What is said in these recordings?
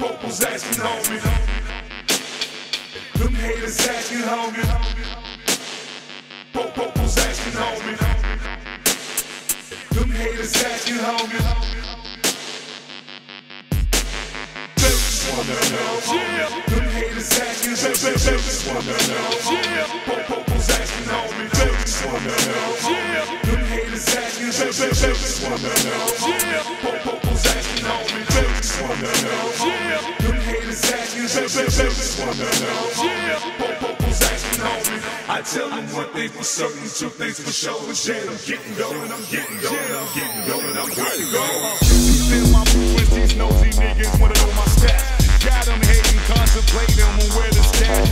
was asking, homie. Them haters asking, homie. Popo was asking, homie. Them haters asking, homie. They just wanna know. Yeah. Them haters asking, they, they, they just wanna know. Yeah. Popo was asking, homie. They just wanna know. Yeah. Them haters asking, they, they, they just wanna know. Yeah. Popo was asking, homie. They just wanna know. Yeah. I tell them one thing for certain, two things for sure. Yeah, I'm getting going, I'm getting going, I'm getting going, I'm ready to go. My blueprints, these nosy niggas wanna know my stats. Got them hating, contemplating on where the stash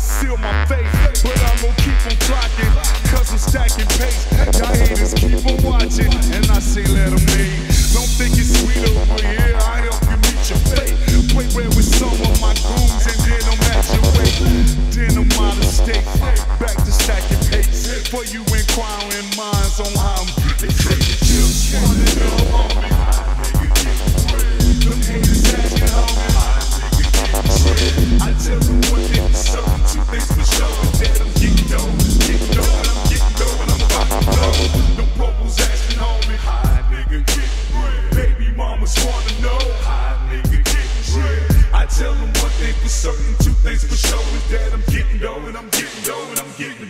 seal my face,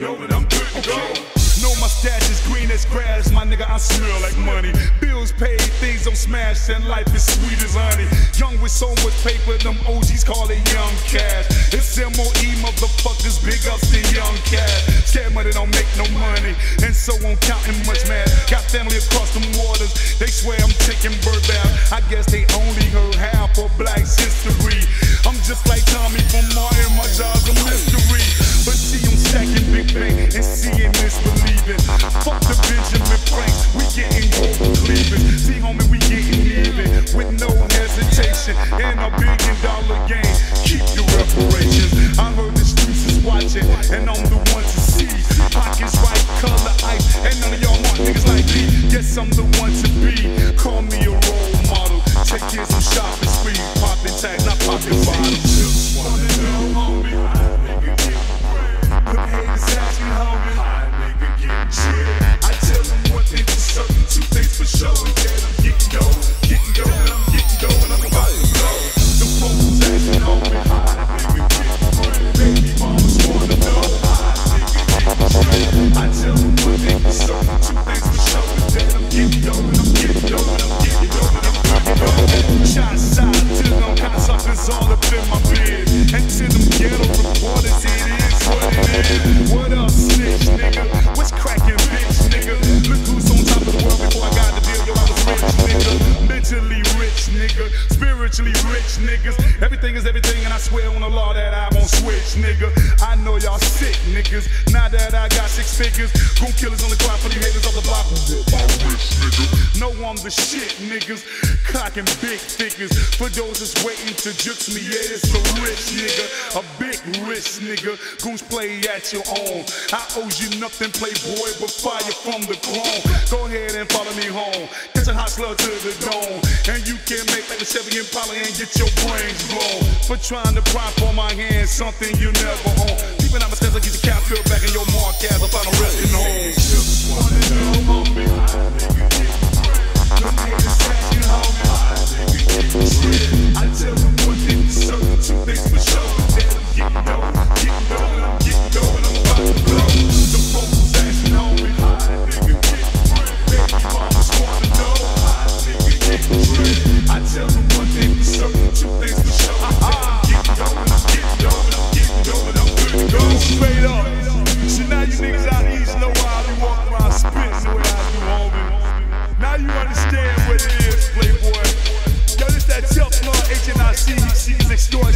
I'm I'm. Know my stash is green as grass, my nigga, I smell like money. Bills paid, things don't smash, and life is sweet as honey. Young with so much paper, them OGs call it young cash. It's MOE, motherfuckers, big ups to young cash. Scared money don't make no money, and so on counting much mad. Got family across them waters, they swear I'm taking bird bath. I guess they only heard I'm the one to Spiritually rich, niggas. Everything is everything, and I swear on the law that I won't switch, nigga. I know y'all sick, niggas. Now that I got six figures, gon' killers on the clock for the the shit, niggas. Clocking big figures. For those that's waiting to jukes me, yeah, it's a rich nigga. A big rich nigga. Goose play at your own. I owe you nothing, playboy, but fire from the clone. Go ahead and follow me home. Catch a hot slug to the dome. And you can make like a Chevy Impala and get your brains blown. For trying to pry for my hand, something you never own. Keeping out my steps, I get the cap filled back in your mark law HNIC, she's extraordinary.